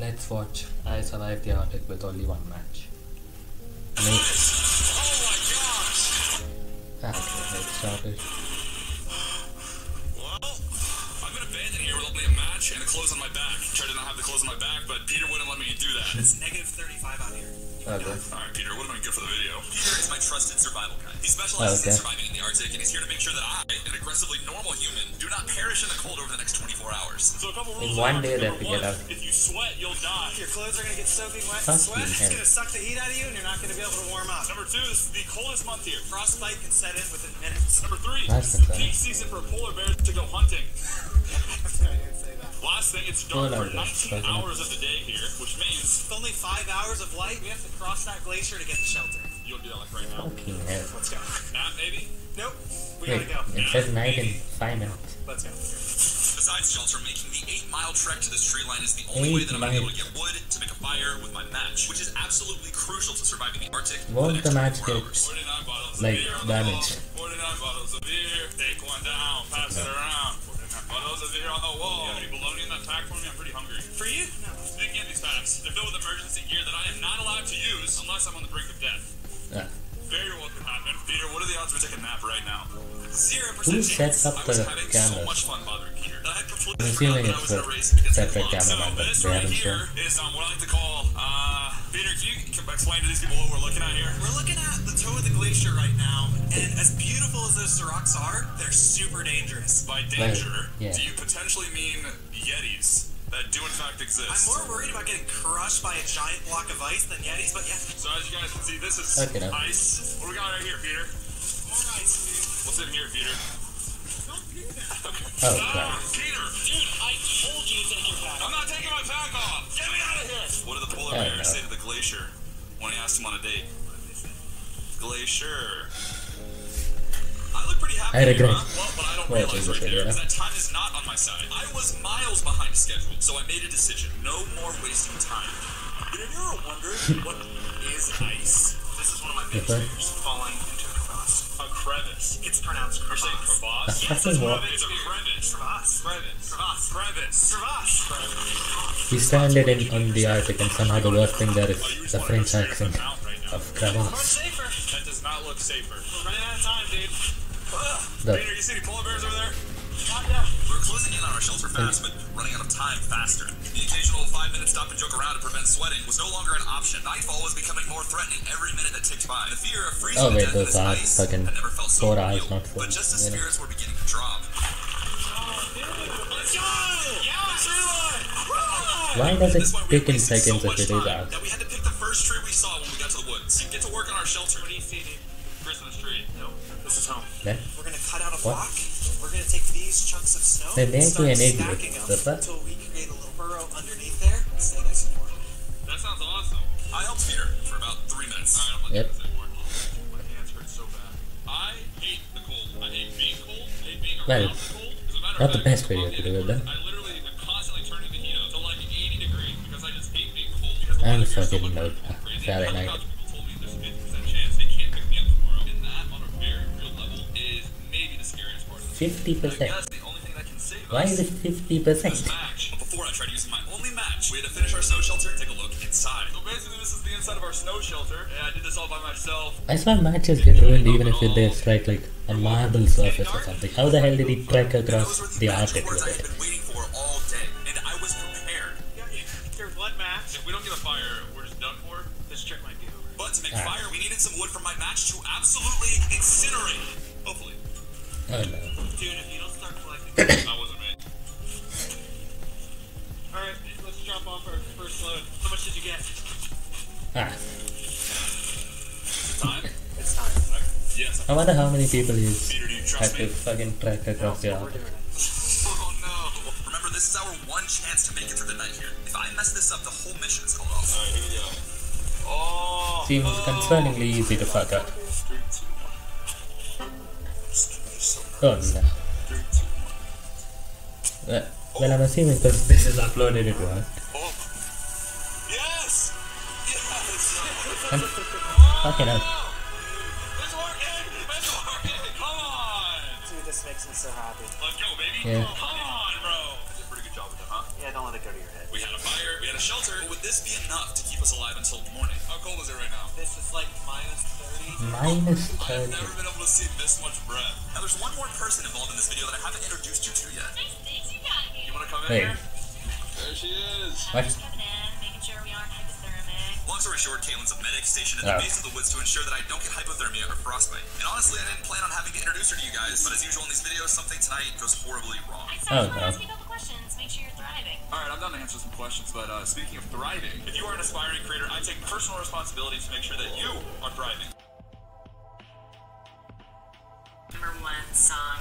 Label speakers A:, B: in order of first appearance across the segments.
A: Let's watch. I survived the Arctic with only one match. Amazing.
B: Oh my gosh!
A: Okay, let's start it.
B: Well, I've been abandoned here with only a match and a clothes on my back. Tried to not have the clothes on my back, but Peter wouldn't let me do that.
C: It's negative 35 out here.
A: Okay.
B: Survival guide. He specializes
A: Okay.
B: in surviving in the Arctic, and he's here to make sure that I, an aggressively normal human, do not perish in the cold over the next 24 hours. So a couple
A: In
B: rules
A: one day they have
B: number
A: to get out.
B: If you sweat, you'll die.
C: Your clothes are gonna get soaking wet
A: Fucking
C: sweat. It's gonna suck the heat out of you, and you're not gonna be able to warm up.
B: Number two, this is the coldest month here.
C: Frostbite can set in within minutes.
B: Number three,
A: That's
B: this is the peak season for polar bears to go hunting.
C: I didn't say that.
B: Last thing, it's dark for 19 hours of the day here, which means
C: With only five hours of light, we have to cross that glacier to get to shelter.
B: You want to do that like right now.
A: Fucking hell.
C: Let's go.
B: Nap, maybe?
C: Nope. We
A: Wait,
C: gotta go.
A: it says night in 5 minutes.
C: Let's go.
B: Besides shelter, making the eight mile trek to this tree line is the only way that I'm gonna be able to get wood to make a fire with my match, which is absolutely crucial to surviving the Arctic. for
A: Won't
B: the
A: the
B: next
A: match
B: 24
A: get,
B: hours. 49 bottles of
A: like,
B: beer on the 49 bottles of beer. Take one down, pass it around. 49 bottles of beer on the wall. You have any bologna in that pack for me? I'm pretty hungry.
C: For you? No.
B: Speaking of these packs, they're filled with emergency gear that I am not allowed to use unless I'm on the brink of death.
A: Ah,
B: Very well could happen. Peter, what are the odds of taking a nap right now? Zero
A: Who sets up the
B: having
A: cameras?
B: so much fun bothering Peter. that I had completely
A: I'm assuming
B: forgotten that I
A: it's
B: was in a
A: a
B: race against
A: separate
B: his mom.
A: cameraman,
B: So
A: but
B: this
A: they
B: right
A: haven't
B: here
A: shown.
B: is um, what I like to call, uh, Peter, can you explain to these people what we're looking at here?
C: We're looking at the toe of the glacier right now, and as beautiful as those rocks are, they're super dangerous.
B: By danger,
A: yeah.
B: do you potentially mean Yetis that do in fact exist?
C: I'm more worried about getting crushed by a giant block of ice than Yetis, but yeah.
B: So as you guys can see, this is
A: Okay, now.
B: ice. What do we got right here, Peter?
C: More ice, dude.
B: What's in here, Peter?
A: Oh,
B: Ah,
A: God.
B: Peter!
C: Dude, I told you to take your pack.
B: I'm not taking my pack off! Get me out of here! What did the polar bear
A: no.
B: say to the glacier when he asked him on a date? Glacier. I look pretty happy
A: I
B: here,
A: regret.
B: huh? Well, but I don't
A: Well,
B: realize
A: it's
B: right
A: okay,
B: there
A: yeah.
B: that time is not on my side. I was miles behind schedule, so I made a decision. No more wasting time. But have you ever wondered what is ice? This is one of my biggest
A: Okay.
B: fears. Falling into a crevasse. A crevice.
C: It's pronounced
B: You're
C: crevasse.
B: crevasse?
A: Yes, that's what-
B: It's a crevice.
C: Crevasse.
B: Crevice.
C: Crevasse.
B: Crevice.
C: Crevasse.
A: We stranded in on the Arctic and somehow the worst thing there is
B: you just
A: the French accent
B: and out right now.
A: of Cravens.
C: safer.
B: That does not look safer.
C: We're running out of time, dude.
A: The,
B: Peter, you see any polar bears over there?
C: Not yet.
B: We're closing in on our shelter fast, but running out of time faster. The occasional five minute stop and joke around to prevent sweating was no longer an option. Nightfall was becoming more threatening every minute that ticked by. The fear of freezing
A: Oh,
B: to
A: wait,
B: death
A: those
B: this
A: are
B: ice
A: fucking
B: had never felt so
A: four
B: real.
A: eyes, not four
B: But just as
A: minutes.
B: spirits were beginning to drop.
C: Let's go! Yes!
A: why does it
B: This one we
A: take in
B: wasted so
A: seconds if
B: much
A: it is
B: time
A: out?
B: That
C: there and stay nice and warm.
B: That sounds awesome. I helped Peter for about three minutes. All right, I'm not
A: Yep.
B: doing this anymore. My hands hurt so bad. I hate the cold. I hate being cold. I hate being
A: Well,
B: around the cold. As a matter
A: not the best video to do it
B: indoors.
A: then.
B: I literally am constantly turning the heat up to like 80 degrees because I just hate being cold. Because a
A: I'm fucking
B: ago,
A: nerd.
B: when I was crazy,
A: Saturday
B: a lot of
A: night.
B: people told me there's a 50% chance they can't pick me up tomorrow. And that, on a very real level, is maybe the scariest part of this.
A: Fifty
B: I
A: percent. Why is it fifty percent?
B: match. Before I tried using my only match, we had to finish our snow shelter, take a look inside. So basically, this is the inside of our snow shelter. And I did this all by myself.
A: I saw matches get ruined even if they strike like a marble surface or something. How the hell did he trek across the Arctic
B: words I had
A: it?
B: been waiting for all day, and I was prepared.
C: Your blood match.
B: If we don't get a fire, we're just done for.
C: This trip might be over.
B: But to make
A: Ah.
B: fire, we needed some wood from my match to absolutely incinerate. Hopefully.
A: Oh no.
C: Dude, if you don't start collecting.
B: That wasn't me.
C: Alright, let's drop off our first load. How much did you get?
A: Ah,
B: Time?
C: It's time.
B: Yes.
A: I wonder how many people he's
B: Peter, do you
A: had
B: trust
A: to fucking trek across the
C: We're
A: Arctic.
B: Oh no. Remember, this is our one chance to make it through the night here. If I mess this up, the whole mission is called off. Alright, here we go. Oh.
A: Seems concerningly easy to fuck up.
B: Three, two, one.
A: Oh no.
B: Three, two, one.
A: Uh, well, I'm assuming because this is uploaded it won't.
B: Oh. Yes! Yes!
A: Fucking hell.
B: It's working! It's working! Come on!
C: Dude, this makes me so happy.
B: Let's go, baby!
A: Yeah.
B: Come on, bro! Job with that, huh?
C: Yeah, don't let it go to your head.
B: We had a fire, we had a shelter. But would this be enough to keep us alive until morning? How cold is it right now?
C: This is like minus 30.
A: Minus
B: I've never been able to see this much breath. Now, there's one more person involved in this video that I haven't introduced you to yet.
D: Nice things you got here.
B: You want to come in
A: Wait.
B: here? There she is.
A: What?
B: Long story short, Caitlin's a medic stationed at
A: Oh.
B: the base of the woods to ensure that I don't get hypothermia or frostbite. And honestly, I didn't plan on having to introduce her to you guys, but as usual in these videos, something tonight goes horribly wrong.
D: I
A: Oh,
D: just want
A: no.
D: to ask you a couple questions. Make sure you're thriving.
B: All right, I'm done to answer some questions, but uh, speaking of thriving, if you are an aspiring creator, I take personal responsibility to make sure that you are thriving.
D: Number one song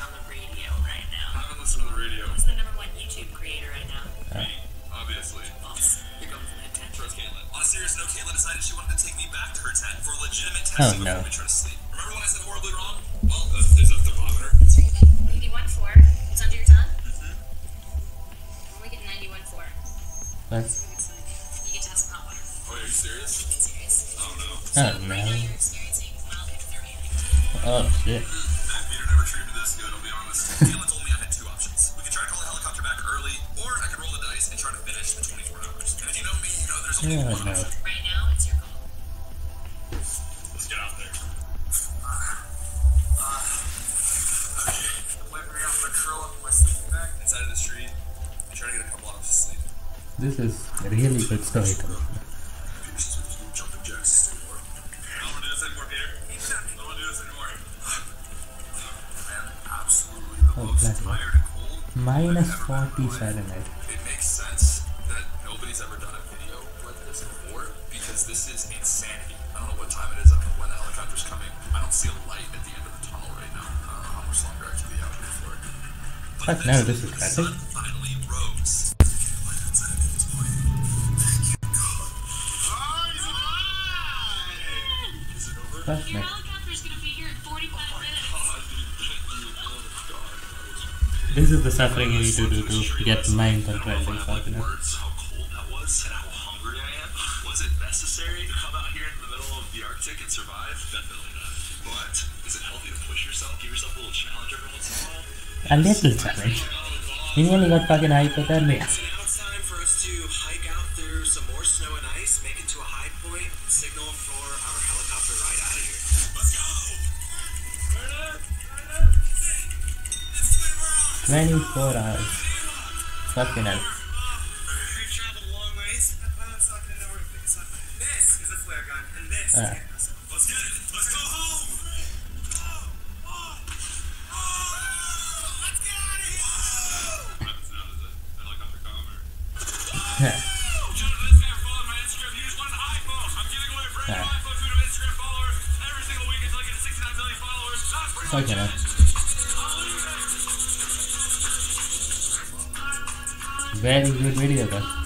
A: Oh, no.
B: we try. Remember when I said horribly wrong? Well, uh, there's a thermometer.
D: That's where 91.4. It's under your tongue? I'm only getting 91.4.
A: What?
D: So you get to have some hot water.
B: Oh, are you serious?
D: Being serious.
B: Oh no.
A: Oh
D: Right now you're experiencing mild hypothermia.
A: Oh shit.
B: That Peter never treated this good, I'll be honest. Caitlin told me I had two options. We could try to call a helicopter back early, or I could roll the dice and try to finish the 24 hours. And if you know me, you know there's only
A: Yeah,
B: one
A: no.
B: option. This
A: is
B: Man, absolutely the
A: Oh,
B: most
A: bloody hell.
B: tired and cold
A: Minus
B: I've ever been in my
A: 40
B: life.
A: Fahrenheit.
B: It makes sense that nobody's ever done a video like this before because this is insanity. I don't know what time it is. I don't know when the helicopter's coming. I don't see a light at the end of the tunnel right now. I don't know how much longer I can be out here for. But
A: no, this is
B: the
D: 45 minutes.
A: This is the suffering you need to do to get mind controlling
B: Like
A: you know.
B: words, how cold that was, and how hungry I am. Was it necessary to come out here in the middle of the Arctic and survive? Definitely not. But is it healthy to push yourself? Give yourself a little challenge every once in a while.
A: A little challenge. You nearly got fucking hypothermia.
C: So now it's time for us to hike out through some more snow and ice, make it to a high point,
A: 24 hours. Fucking hell.
C: We traveled a long ways. It's not gonna know where to pick us up. This is a flare gun, and this is us.
B: Let's get it! Let's go home!
C: Let's get out of here!
B: What happens now? Does the helicopter come or?
A: Yeah.
B: Jonathan, this guy followed my Instagram. He just wanted an iPhone. I'm giving away a brand new iPhone to an Instagram follower every single week until I get to 69 million followers. That's pretty
A: Fucking hell. Very good video though.